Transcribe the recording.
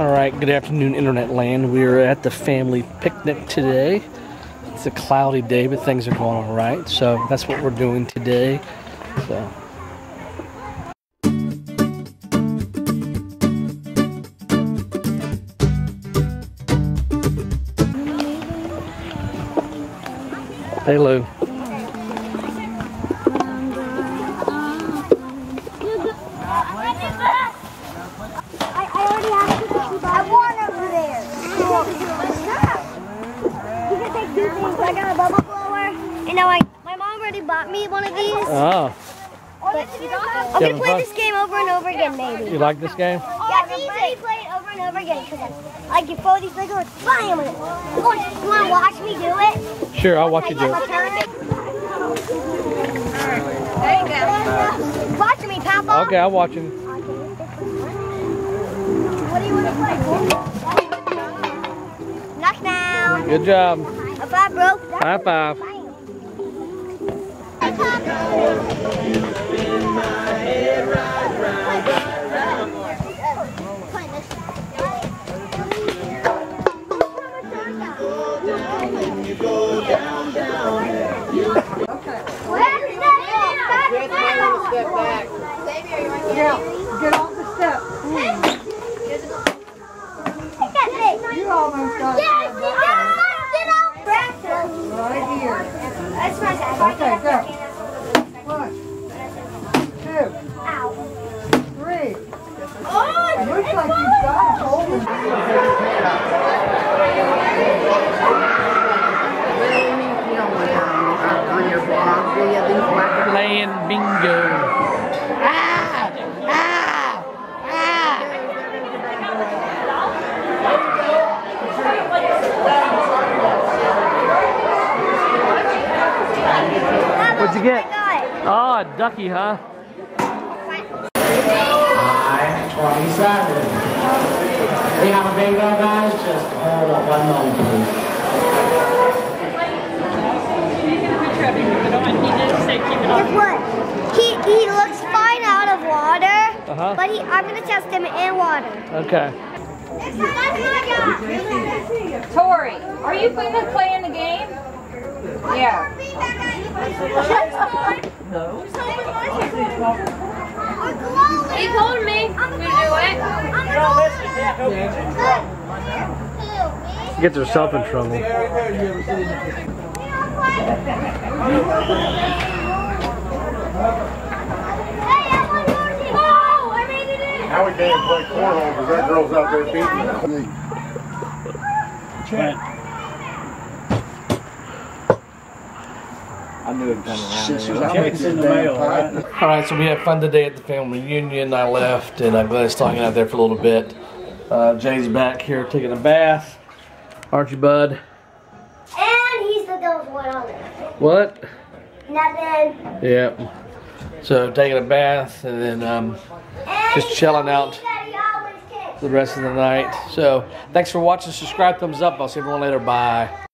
All right, good afternoon, Internet Land. We're at the family picnic today. It's a cloudy day, but things are going all right. So that's what we're doing today. So. Hey, Lou. I got a bubble blower. And now I, my mom already bought me one of these. Oh, But I'm gonna play fun? this game over and over again, maybe. you like this game? Yeah, it's easy. play it over and over again because I can throw these Legos, bam! You want to watch me do it? Sure, I'll watch you do it. There you go. Watch me, Papa. Okay, I'll watch him. What do you want to play? Knock down. Good job. A five, bro. High five. Step back. Get off the step. You almost got it. Yes, you got it. Right here. That's my dad. Okay, go. One, two, Ow. Three. Oh, Looks like you've got it. Hold it. You don't want that on, on your blog, do you? These black Playing bingo. Ah! Ah! What'd you get? Oh, a ducky, huh? Alright, 27. We have a bingo, guys? Just hold on one moment, please. Guess what? He, he looks fine out of water, Uh-huh. but he, I'm gonna test him in water. Okay. That's my job. Tori, are you going to play in the game? Yeah. No. He told me to do it. Gets herself in trouble. Oh, I made it in. Now we can't even play cornhole because that girl's out there beating me. All right, so we had fun today at the family reunion. I left, and I'm glad it's talking out there for a little bit. Uh, Jay's back here taking a bath. Aren't you, bud? And he's the dumbest one on there. What? Nothing. Yep. So taking a bath, and then um, And Just chilling out. that he always kicks. the rest of the night. So thanks for watching. Subscribe, thumbs up. I'll see everyone later. Bye.